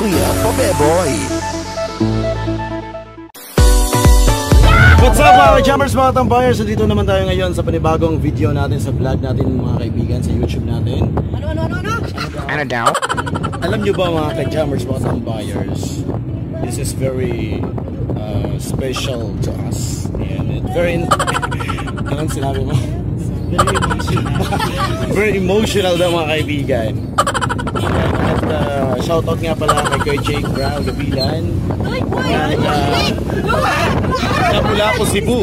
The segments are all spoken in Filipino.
Kuya Pabeboy. What's up mga jammers mga tambayers? So dito naman tayo ngayon sa panibagong video natin sa vlog natin mga kaibigan sa YouTube natin. Ano, ano, ano, ano? Ano daw? Alam nyo ba mga ka-jammers mga tambayers? This is very uh, special to us. And it very... Anong sinabi mo? Very emotional. very emotional daw mga kaibigan. Uh, shoutout nga pala kay Kuya Jake Brown, Gabilan. At uh, Kapulaco, Cebu.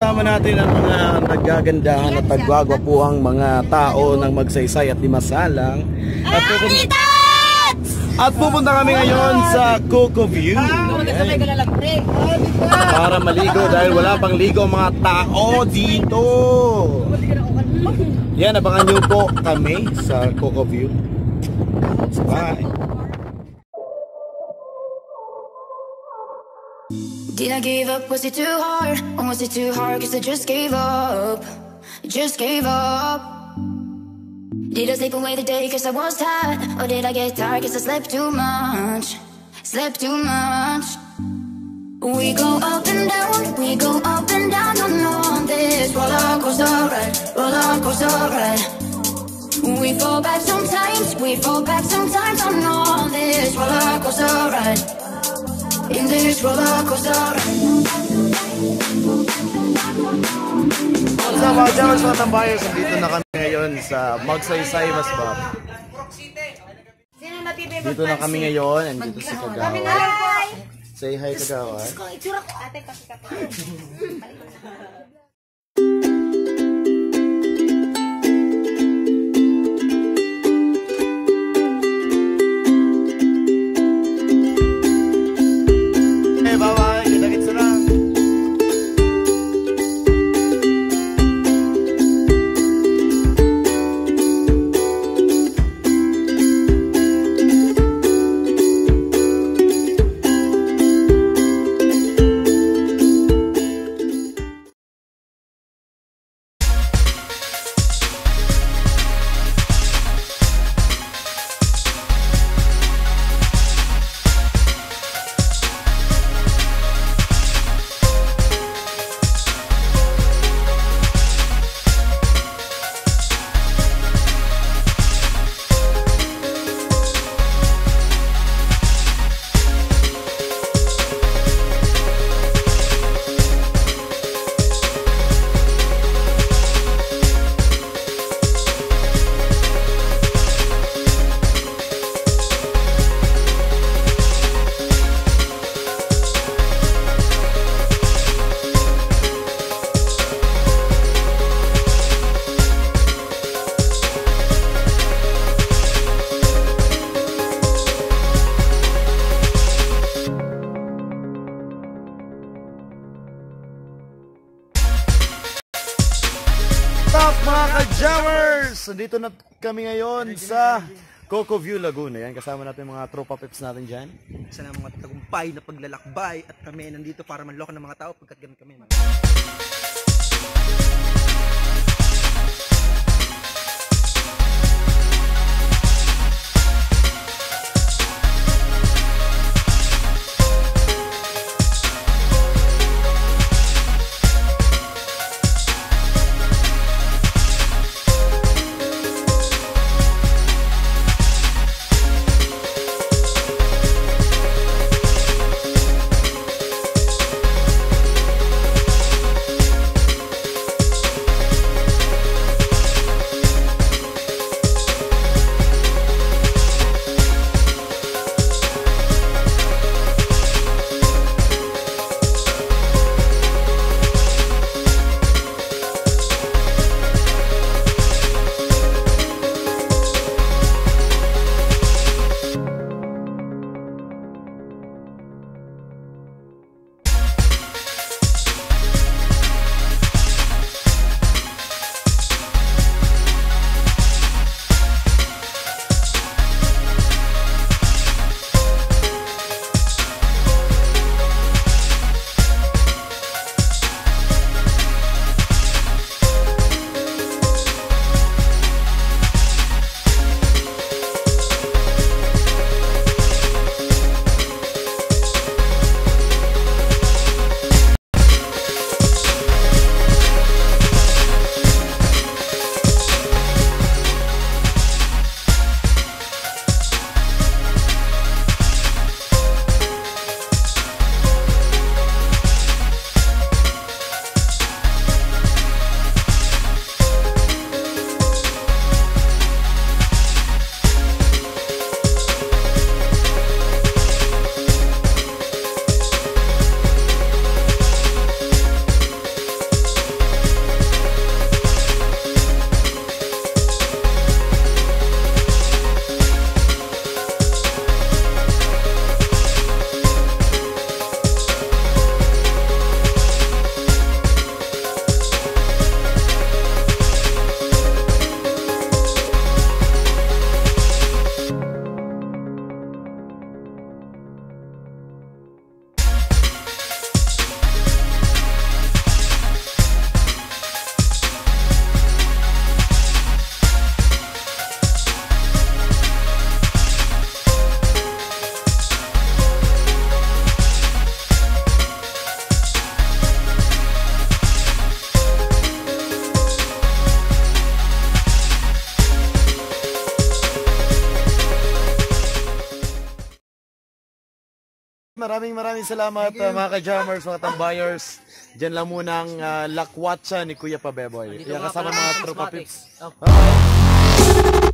Kasama natin ang mga nagagandahan at nagwagwapuhang mga tao ng magsaysay at limasalang. At pupunta, at pupunta kami ngayon sa Coco View. Lang, pre. Para maligo dahil wala pang ligo mga tao dito. Yan, abangan nyo po kami sa Coco View. Bye. Did I give up? Was it too hard? Or was it too hard? Cause I just gave up. Just gave up. Did I sleep away the day cause I was tired? Or did I get tired cause I slept too much? Slept too much. We go up and down, we go up and down this roller coaster ride, roller coaster ride. We fall back sometimes, we fall back sometimes on, on this roller coaster ride. In this roller coaster ride. What's up mga jammers mga tambayers? Dito na kami ngayon sa Magsaysay natibig Dito na kami ngayon and dito si Kagawa. Say hi Kagawa. Ate, kasi Thank you. Nandito na kami ngayon sa Coco View Laguna. Yan, kasama natin mga tropa pips natin dyan. Isa ng mga tagumpay na paglalakbay at kami nandito para manloko ng mga tao pagkat ganun kami. Man. Maraming maraming salamat uh, mga ka-jammers, mga tambayers. Diyan lang muna ang uh, lakwatsa ni Kuya Pabeboy. Kaya kasama mga tropa pips. Bye-bye.